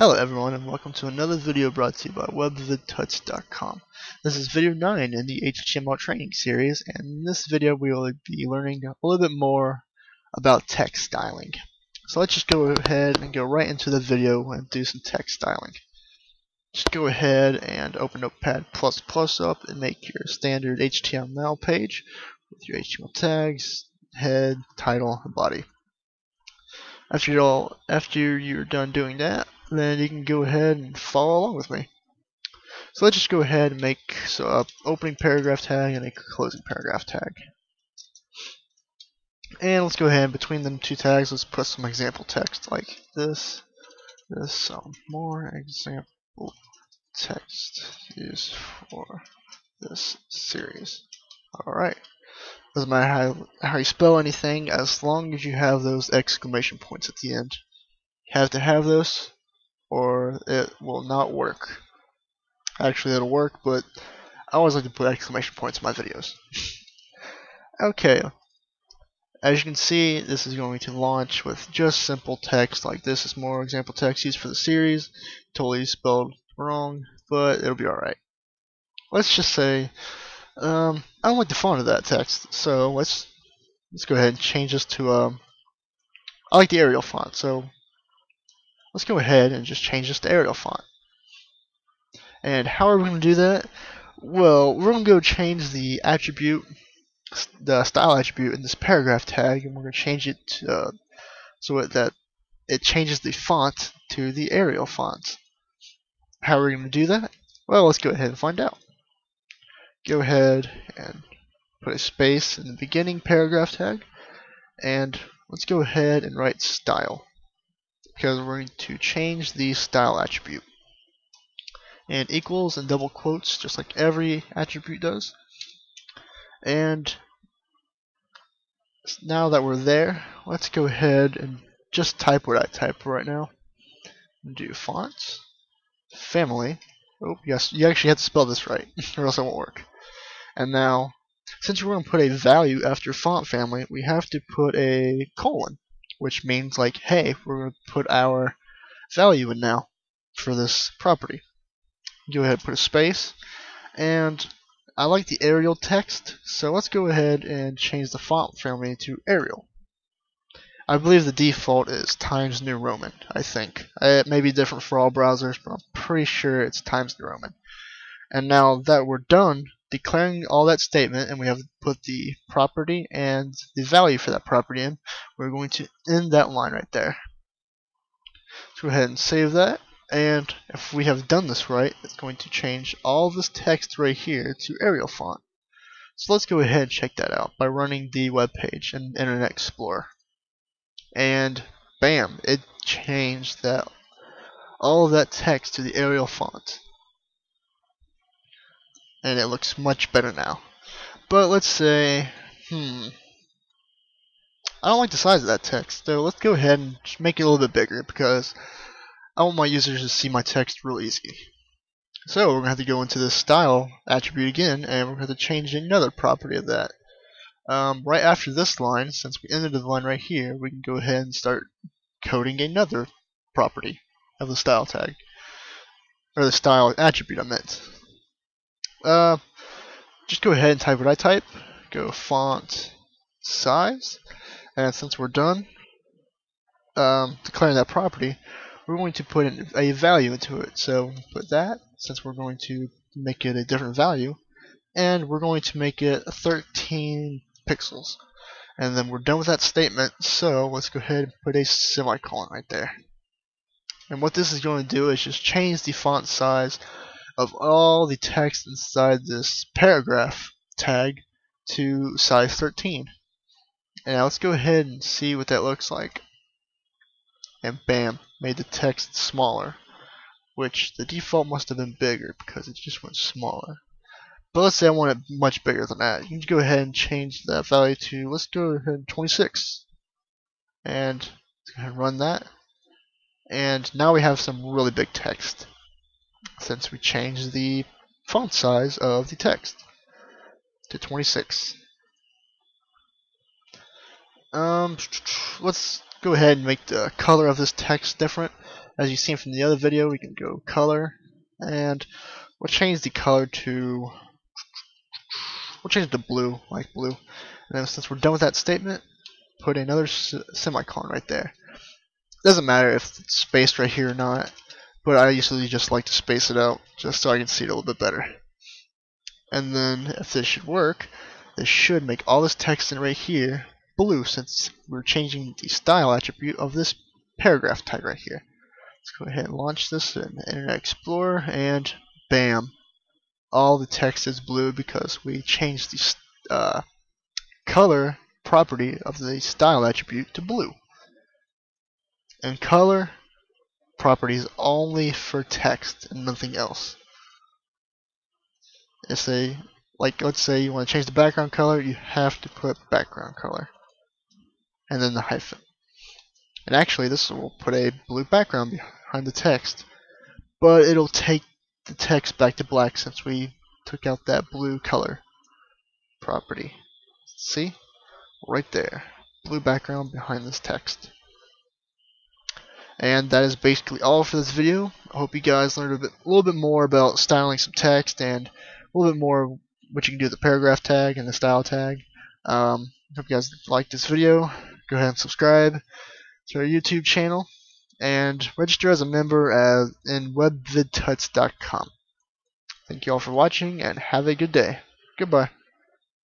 Hello everyone and welcome to another video brought to you by webvidtuts.com. This is video 9 in the HTML training series and in this video we will be learning a little bit more about text styling. So let's just go ahead and go right into the video and do some text styling. Just go ahead and open Notepad++ up and make your standard HTML page with your HTML tags, head, title, and body. After all, after you're done doing that, then you can go ahead and follow along with me. So let's just go ahead and make so a opening paragraph tag and a closing paragraph tag. And let's go ahead and between the two tags, let's put some example text like this. This some more example text used for this series. Alright. Doesn't matter how, how you spell anything, as long as you have those exclamation points at the end. You have to have those, or it will not work. Actually, it'll work, but I always like to put exclamation points in my videos. okay. As you can see, this is going to launch with just simple text like this is more example text used for the series. Totally spelled wrong, but it'll be alright. Let's just say um, I don't like the font of that text, so let's let's go ahead and change this to um. I like the Arial font, so let's go ahead and just change this to Arial font. And how are we going to do that? Well, we're going to go change the attribute, the style attribute in this paragraph tag, and we're going to change it to, uh, so that it changes the font to the Arial font. How are we going to do that? Well, let's go ahead and find out go ahead and put a space in the beginning paragraph tag and let's go ahead and write style because we're going to change the style attribute. And equals and double quotes just like every attribute does. And now that we're there let's go ahead and just type what I type right now. Do fonts. Family. Oh yes you actually have to spell this right or else it won't work. And now, since we're going to put a value after font family, we have to put a colon, which means like, hey, we're going to put our value in now for this property. Go ahead and put a space, and I like the Arial text, so let's go ahead and change the font family to Arial. I believe the default is Times New Roman, I think. Uh, it may be different for all browsers, but I'm pretty sure it's Times New Roman. And now that we're done declaring all that statement and we have put the property and the value for that property in, we're going to end that line right there. Let's go ahead and save that. And if we have done this right, it's going to change all this text right here to Arial font. So let's go ahead and check that out by running the web page in Internet Explorer. And bam, it changed that all of that text to the Arial font and it looks much better now. But let's say, hmm, I don't like the size of that text, so let's go ahead and just make it a little bit bigger because I want my users to see my text real easy. So we're going to have to go into the style attribute again, and we're going to have to change another property of that. Um, right after this line, since we ended the line right here, we can go ahead and start coding another property of the style tag, or the style attribute I meant. Uh, just go ahead and type what I type. Go font size. And since we're done um, declaring that property, we're going to put a value into it. So put that, since we're going to make it a different value, and we're going to make it 13 pixels. And then we're done with that statement, so let's go ahead and put a semicolon right there. And what this is going to do is just change the font size of all the text inside this paragraph tag to size 13. And now let's go ahead and see what that looks like. And bam, made the text smaller. Which the default must have been bigger because it just went smaller. But let's say I want it much bigger than that. You can go ahead and change that value to, let's go ahead 26. And let's go ahead and run that. And now we have some really big text since we changed the font size of the text to 26. Um, let's go ahead and make the color of this text different. as you've seen from the other video, we can go color, and we'll change the color to, we'll change it to blue, like blue. And then since we're done with that statement, put another semicolon right there. Doesn't matter if it's spaced right here or not, but I usually just like to space it out just so I can see it a little bit better. And then if this should work, this should make all this text in right here blue since we're changing the style attribute of this paragraph tag right here. Let's go ahead and launch this in Internet Explorer and bam, all the text is blue because we changed the uh, color property of the style attribute to blue. And color properties only for text and nothing else. If they, like, let's say you want to change the background color, you have to put background color. And then the hyphen. And actually, this will put a blue background behind the text. But it'll take the text back to black since we took out that blue color property. See? Right there. Blue background behind this text. And that is basically all for this video. I hope you guys learned a, bit, a little bit more about styling some text and a little bit more what you can do with the paragraph tag and the style tag. Um, hope you guys liked this video. Go ahead and subscribe to our YouTube channel and register as a member at, in webvidtuts.com. Thank you all for watching and have a good day. Goodbye.